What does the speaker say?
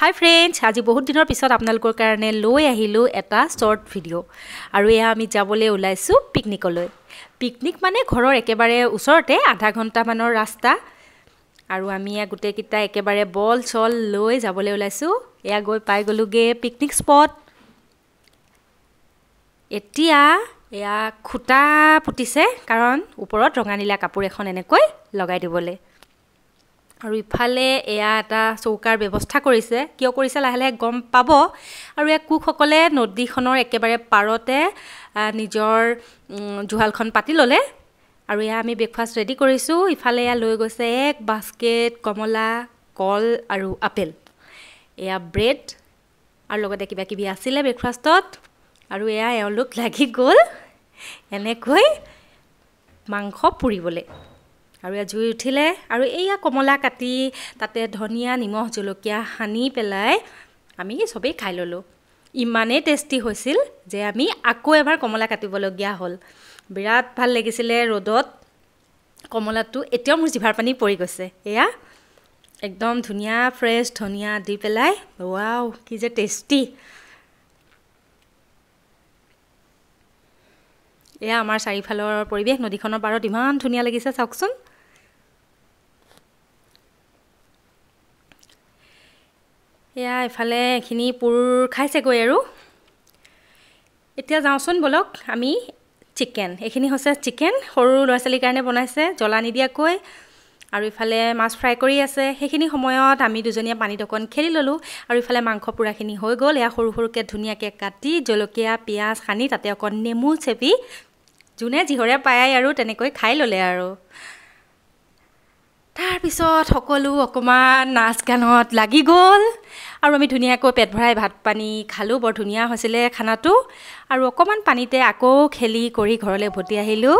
হাই friends আজি বহুত দিনৰ পিছত আপোনালোকৰ কাৰণে লৈ আহিলোঁ এটা শ্বৰ্ট ভিডিঅ' আৰু এয়া আমি যাবলৈ ওলাইছোঁ পিকনিকলৈ পিকনিক মানে ঘৰৰ একেবাৰে ওচৰতে আধা ঘণ্টামানৰ ৰাস্তা। আৰু আমি এয়া গোটেইকেইটা একেবাৰে বল চল লৈ যাবলৈ ওলাইছোঁ। এয়া গৈ পাই গ'লোগৈ পিকনিক স্পট এতিয়া এয়া খুটা পুতিছে কাৰণ ওপৰত ৰঙা নীলা কাপোৰ এখন এনেকৈ লগাই দিবলৈ। আৰু ইফালে এয়া এটা চৌকাৰ ব্যৱস্থা কৰিছে। কিয় কৰিছে লাহে লাহে গম পাব। আৰু এয়া কোকসকলে নদীখনৰ একেবাৰে পাৰতে নিজৰ জুহালখন পাতি ল'লে। আৰু এয়া আমি ব্ৰেকফাষ্ট ৰেডি কৰিছোঁ। ইফালে এয়া লৈ গৈছে এক বাস্কেট কমলা কল আৰু আপেল। এয়া ব্ৰেড আৰু লগতে কিবা কিবি আছিলে ব্ৰেকফাষ্টত আৰু এয়া এওঁলোক লাগি গ'ল এনেকৈ মাংস পুৰিবলৈ। আৰু জুই উঠিলে আৰু এইয়া কমলা কাটি তাতে ধনিয়া নিমখ জলকীয়া সানি পেলাই আমি চবেই খাই ল'লোঁ। ইমানেই টেষ্টি হৈছিল যে আমি আকৌ এবাৰ কমলা কাটিবলগীয়া হ'ল। বিৰাট ভাল লাগিছিলে ৰ'দত। কমলাটো এতিয়াও মোৰ জিভাৰ পানী পৰি গৈছে। এয়া একদম ধুনীয়া ফ্ৰেছ ধনিয়া দি পেলাই ৱাও কি যে টেষ্টি এয়া আমাৰ চাৰিওফালৰ পৰিৱেশ নদীখনৰ পাৰত ইমান ধুনীয়া লাগিছে চাওকচোন। এয়া এফালে এইখিনি পুৰ খাইছেগৈ আৰু। এতিয়া যাওঁচোন ব'লক আমি চিকেন। এইখিনি হৈছে চিকেন সৰু ল'ৰা ছোৱালীৰ কাৰণে বনাইছে জ্বলা নিদিয়াকৈ। আৰু ইফালে মাছ ফ্ৰাই কৰি আছে। সেইখিনি সময়ত আমি দুজনীয়ে পানীত অকণ খেলি ল'লোঁ। আৰু ইফালে মাংস পোৰাখিনি হৈ গ'ল। এয়া সৰু সৰুকৈ ধুনীয়াকৈ কাটি জলকীয়া পিঁয়াজ সানি তাতে অকণ নেমু চেপি যোনে যিহৰে পায় আৰু তেনেকৈ খাই ল'লে আৰু। তাৰপিছত সকলো অকণমান নাচ গানত লাগি গ'ল। আৰু আমি ধুনীয়াকৈ পেট ভৰাই ভাত পানী খালোঁ বৰ ধুনীয়া হৈছিলে খানাটো। আৰু অকণমান পানীতে আকৌ খেলি কৰি ঘৰলৈ উভতি আহিলোঁ।